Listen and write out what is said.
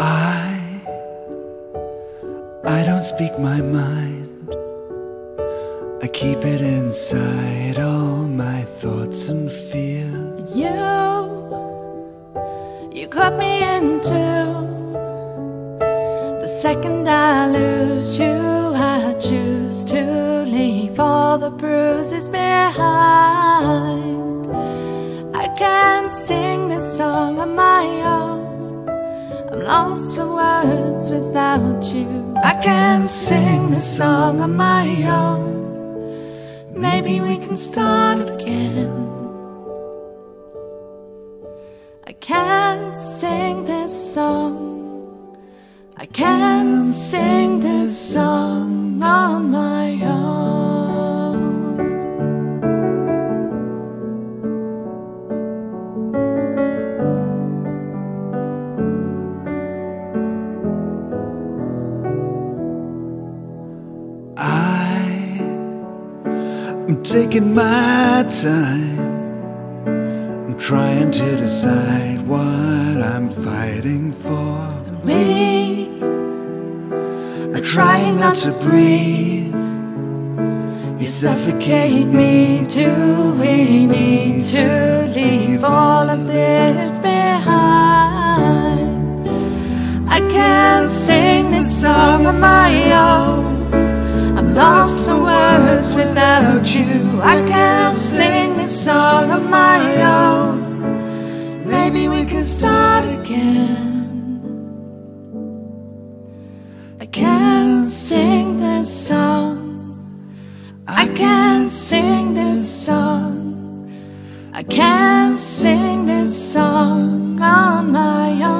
I, I don't speak my mind. I keep it inside all my thoughts and fears. You, you cut me into the second I lose you. I choose to leave all the bruises behind. I can't sing this song on my own. Lost for words without you. I can't sing this song on my own. Maybe we can start again. I can't sing this song. I can't sing this song on my I, I'm taking my time. I'm trying to decide what I'm fighting for. We I'm trying not to breathe. You suffocate me too. We need to leave all of this behind. I can't sing this song on my own. Lost for words without you. I can't sing this song on my own. Maybe we can start again. I can't sing this song. I can't sing this song. I can't sing this song on my own.